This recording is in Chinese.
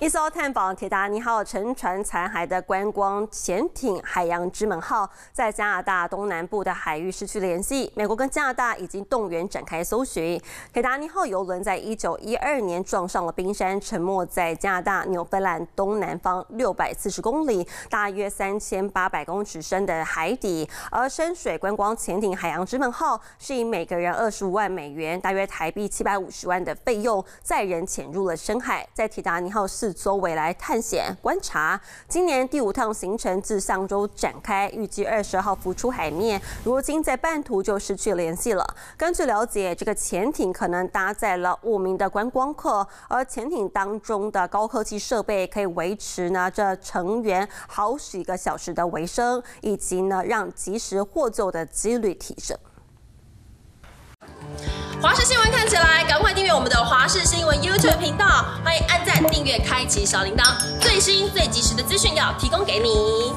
一艘探访铁达尼号沉船残骸的观光潜艇“海洋之门号”在加拿大东南部的海域失去联系。美国跟加拿大已经动员展开搜寻。铁达尼号游轮在一九一二年撞上了冰山，沉没在加拿大纽芬兰东南方六百四十公里，大约三千八百公尺深的海底。而深水观光潜艇“海洋之门号”是以每个人二十五万美元（大约台币七百五十万）的费用载人潜入了深海，在铁达尼号四。周围来探险观察。今年第五趟行程自上周展开，预计二十号浮出海面。如今在半途就失去联系了。根据了解，这个潜艇可能搭载了五名的观光客，而潜艇当中的高科技设备可以维持呢这成员好几个小时的维生，以及呢让及时获救的几率提升。华视新闻看起来，赶快订阅我们的华视新闻 YouTube 频道，欢迎按赞、订阅、开启小铃铛，最新最及时的资讯要提供给你。